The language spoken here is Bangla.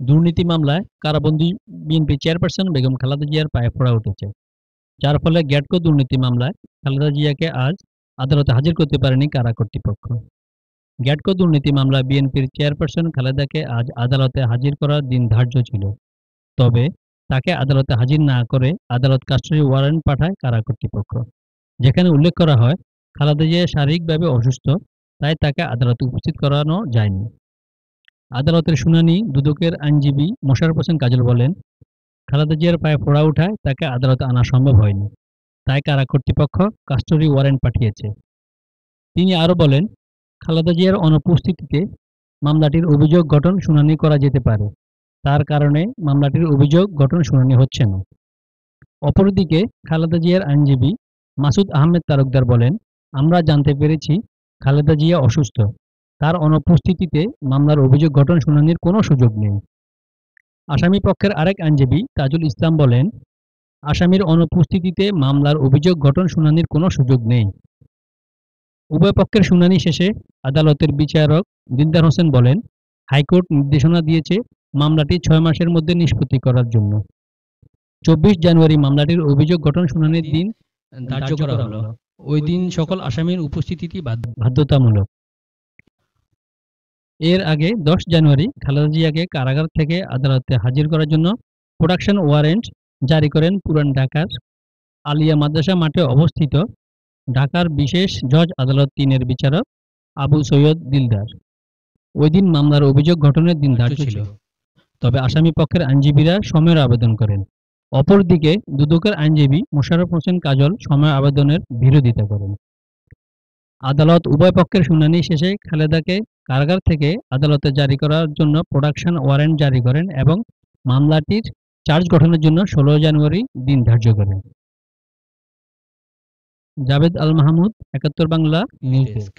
দুর্নীতি মামলায় কারাবন্দী বিএনপি চেয়ারপারসন বেগম খালেদা জিয়ার পায়ে ফোড়া উঠেছে। যার ফলে গ্যাটকো দুর্নীতি মামলায় খালেদা জিয়াকে আজ আদালতে হাজির করতে পারেনি কারা কর্তৃপক্ষ। গ্যাটকো দুর্নীতি মামলায় বিএনপির চেয়ারপারসন খালেদাকে আজ আদালতে হাজির করার দিন ধার্য ছিল। তবে তাকে আদালতে হাজির না করে আদালত কাস্টডি ওয়ারেন্ট পাঠায় কারা কর্তৃপক্ষ। যেখানে উল্লেখ করা হয়, খালেদা জিয়া শারীরিকভাবে অসুস্থ, তাই তাকে আদালতে উপস্থিত করানো যায়নি। আদালতের শুনানি দুদকের আইনজীবী মোশাররফ হোসেন কাজল বলেন, খালেদা জিয়ার পায়ে ফোড়া উঠায় তাকে আদালতে আনা সম্ভব হয়নি। তাই কারা কর্তৃপক্ষ কাস্টডি ওয়ারেন্ট পাঠিয়েছে। তিনি আরও বলেন, খালেদা জিয়ার অনুপস্থিতিতে মামলাটির অভিযোগ গঠন শুনানি করা যেতে পারে। তার কারণে মামলাটির অভিযোগ গঠন শুনানি হচ্ছে না। অপরদিকে খালেদা জিয়ার আইনজীবী মাসুদ আহমেদ তালুকদার বলেন, আমরা জানতে পেরেছি খালেদা জিয়া অসুস্থ। তার অনুপস্থিতিতে মামলার অভিযোগ গঠন শুনানির কোনো সুযোগ নেই। আসামি পক্ষের আরেক আইনজীবী তাজুল ইসলাম বলেন, আসামির অনুপস্থিতিতে মামলার অভিযোগ গঠন শুনানির কোনো সুযোগ নেই। উভয় পক্ষের শুনানি শেষে আদালতের বিচারক দিলদার হোসেন বলেন, হাইকোর্ট নির্দেশনা দিয়েছে মামলাটি ছয় মাসের মধ্যে নিষ্পত্তি করার জন্য। চব্বিশ জানুয়ারি মামলাটির অভিযোগ গঠন শুনানির দিন ধার্য করা হলো। ওই দিন সকল আসামির উপস্থিতি বাধ্য- বাধ্যতামূলক। এর আগে দশ জানুয়ারি খালেদা জিয়াকে কারাগার থেকে আদালতে হাজির করার জন্য প্রোডাকশন ওয়ারেন্ট জারি করেন পুরান ঢাকার আলিয়া মাদ্রাসা মাঠে অবস্থিত ঢাকার বিশেষ জজ আদালত তিনের বিচারক আবু সৈয়দ দিলদার। ওই দিন মামলার অভিযোগ গঠনের দিন ধার্য ছিল। তবে আসামি পক্ষের আইনজীবীরা সময়ের আবেদন করেন। অপরদিকে দুদকের আইনজীবী মোশাররফ হোসেন কাজল সময় আবেদনের বিরোধিতা করেন। আদালত উভয় পক্ষের শুনানি শেষে খালেদাকে কারাগার থেকে আদালতে জারি করার জন্য প্রোডাকশন ওয়ারেন্ট জারি করেন এবং মামলাটির চার্জ গঠনের জন্য ষোলো জানুয়ারি দিন ধার্য করেন। জাভেদ আল মাহমুদ একাত্তর বাংলা নিউজ ডেস্ক।